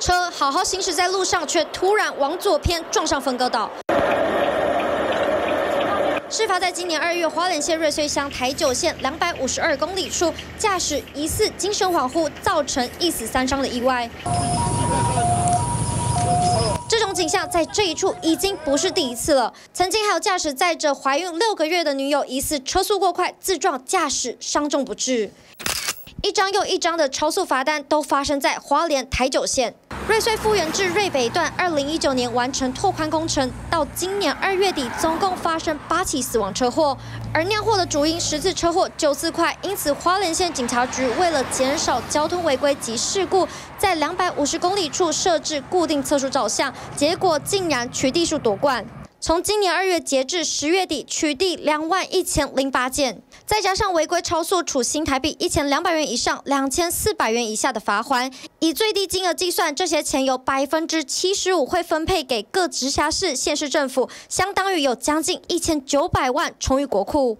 车好好行驶在路上，却突然往左偏，撞上分割岛。事发在今年二月，花莲县瑞穗乡台九线两百五十二公里处，驾驶疑似精神恍惚，造成一死三伤的意外。这种景象在这一处已经不是第一次了。曾经还有驾驶载着怀孕六个月的女友，疑似车速过快自撞驾驶，伤重不治。一张又一张的超速罚单都发生在花莲台九线。瑞穗复原至瑞北段，二零一九年完成拓宽工程，到今年二月底，总共发生八起死亡车祸，而酿祸的主因十次车祸九次快，因此花莲县警察局为了减少交通违规及事故，在两百五十公里处设置固定测速照相，结果竟然取缔数夺冠。从今年二月截至十月底，取缔两万一千零八件，再加上违规超速，处新台币一千两百元以上两千四百元以下的罚款。以最低金额计算，这些钱有百分之七十五会分配给各直辖市、县市政府，相当于有将近一千九百万充于国库。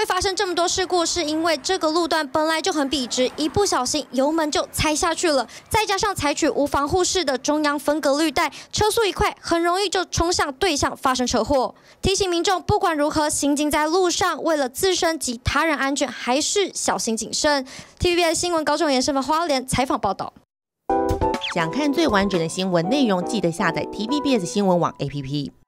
会发生这么多事故，是因为这个路段本来就很笔直，一不小心油门就踩下去了。再加上采取无防护式的中央分隔绿带，车速一快，很容易就冲向对向发生车祸。提醒民众，不管如何行进在路上，为了自身及他人安全，还是小心谨慎。TVB 新闻高中延伸的花莲采访报道。想看最完整的新闻内容，记得下载 TVBS 新闻网 APP。